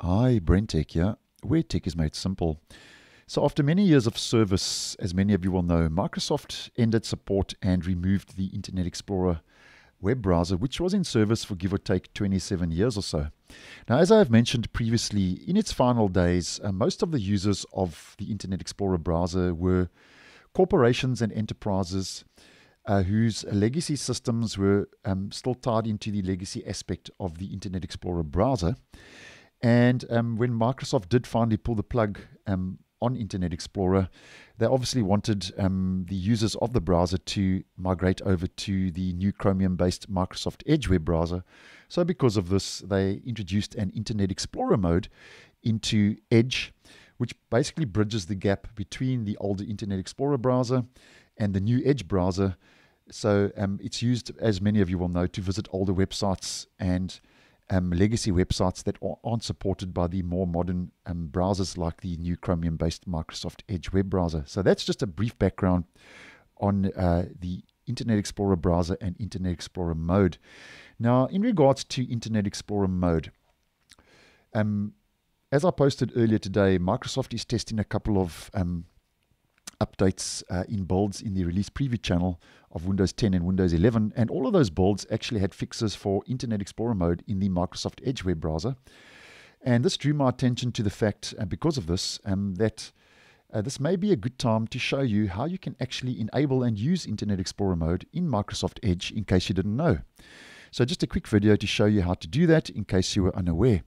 Hi, BrenTech here, where tech is made simple. So, after many years of service, as many of you will know, Microsoft ended support and removed the Internet Explorer web browser, which was in service for give or take 27 years or so. Now, as I have mentioned previously, in its final days, uh, most of the users of the Internet Explorer browser were corporations and enterprises uh, whose legacy systems were um, still tied into the legacy aspect of the Internet Explorer browser. And um, when Microsoft did finally pull the plug um, on Internet Explorer, they obviously wanted um, the users of the browser to migrate over to the new Chromium based Microsoft Edge web browser. So, because of this, they introduced an Internet Explorer mode into Edge, which basically bridges the gap between the older Internet Explorer browser and the new Edge browser. So, um, it's used, as many of you will know, to visit older websites and um, legacy websites that aren't supported by the more modern um, browsers like the new Chromium based Microsoft Edge web browser. So that's just a brief background on uh, the Internet Explorer browser and Internet Explorer mode. Now, in regards to Internet Explorer mode, um, as I posted earlier today, Microsoft is testing a couple of um, updates uh, in builds in the release preview channel of Windows 10 and Windows 11. And all of those builds actually had fixes for Internet Explorer mode in the Microsoft Edge web browser. And this drew my attention to the fact, and because of this, um, that uh, this may be a good time to show you how you can actually enable and use Internet Explorer mode in Microsoft Edge in case you didn't know. So, just a quick video to show you how to do that in case you were unaware.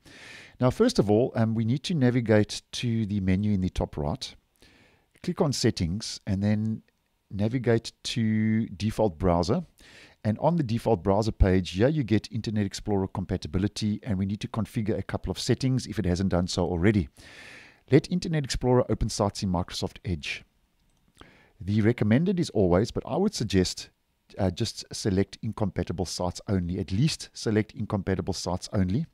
Now, first of all, um, we need to navigate to the menu in the top right click on settings and then navigate to default browser. And on the default browser page, here you get Internet Explorer compatibility, and we need to configure a couple of settings if it hasn't done so already. Let Internet Explorer open sites in Microsoft Edge. The recommended is always, but I would suggest uh, just select incompatible sites only. At least select incompatible sites only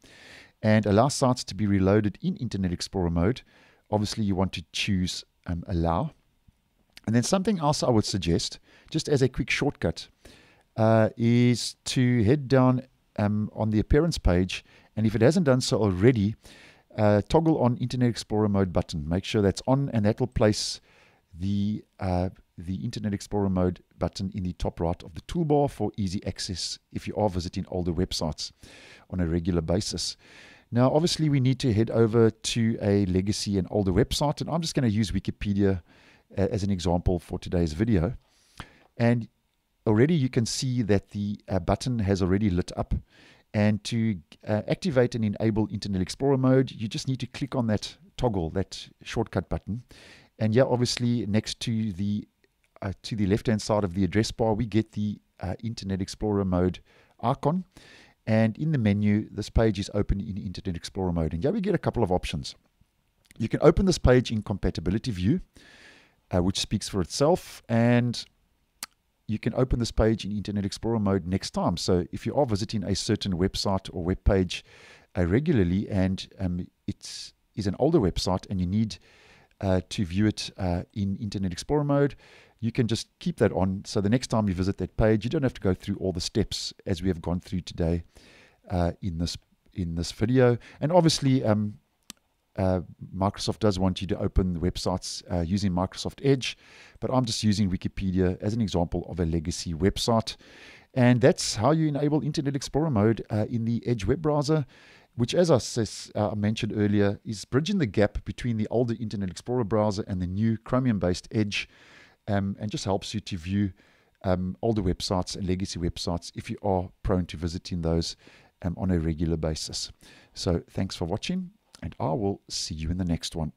and allow sites to be reloaded in Internet Explorer mode. Obviously, you want to choose um, allow. And then something else I would suggest, just as a quick shortcut, uh, is to head down um, on the appearance page. And if it hasn't done so already, uh, toggle on Internet Explorer mode button. Make sure that's on, and that will place the uh, the Internet Explorer mode button in the top right of the toolbar for easy access if you are visiting older websites on a regular basis. Now, obviously, we need to head over to a legacy and older website, and I'm just going to use Wikipedia uh, as an example for today's video. And already you can see that the uh, button has already lit up. And to uh, activate and enable Internet Explorer mode, you just need to click on that toggle, that shortcut button. And yeah, obviously, next to the uh, to the left-hand side of the address bar, we get the uh, Internet Explorer mode icon. And in the menu, this page is open in Internet Explorer mode. And here we get a couple of options. You can open this page in compatibility view, uh, which speaks for itself. And you can open this page in Internet Explorer mode next time. So if you are visiting a certain website or web page uh, regularly and um, it is an older website and you need uh, to view it uh, in Internet Explorer mode, you can just keep that on. So the next time you visit that page, you don't have to go through all the steps as we have gone through today uh, in this in this video. And obviously, um, uh, Microsoft does want you to open websites uh, using Microsoft Edge, but I'm just using Wikipedia as an example of a legacy website. And that's how you enable Internet Explorer mode uh, in the Edge web browser which, as I says, uh, mentioned earlier, is bridging the gap between the older Internet Explorer browser and the new Chromium based Edge um, and just helps you to view um, older websites and legacy websites if you are prone to visiting those um, on a regular basis. So, thanks for watching, and I will see you in the next one.